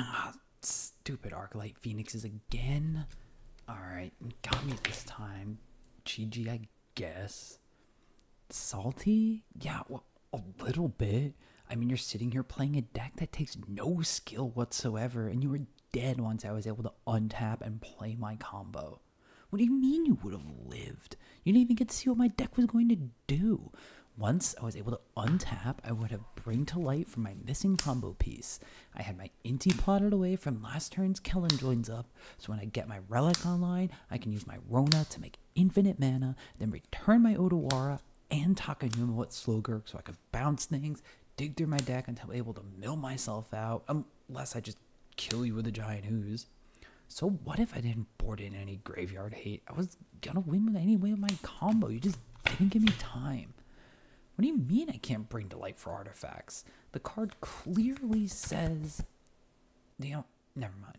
Ah, stupid Arclight Phoenixes again. Alright, got me this time. GG, I guess. Salty? Yeah, well, a little bit. I mean, you're sitting here playing a deck that takes no skill whatsoever, and you were dead once I was able to untap and play my combo. What do you mean you would have lived? You didn't even get to see what my deck was going to do. Once I was able to untap, I would have bring to light from my missing combo piece. I had my Inti plotted away from last turn's Kellan joins up, so when I get my Relic online, I can use my Rona to make infinite mana, then return my Otawara and Takenuma with Slogurk so I could bounce things, dig through my deck until I'm able to mill myself out, unless I just kill you with a giant ooze. So what if I didn't board in any graveyard hate? I was gonna win with anyway with my combo. You just didn't give me time. What do you mean I can't bring to light for artifacts? The card clearly says, you know, never mind.